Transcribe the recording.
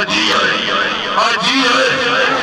हाजी है हाजी है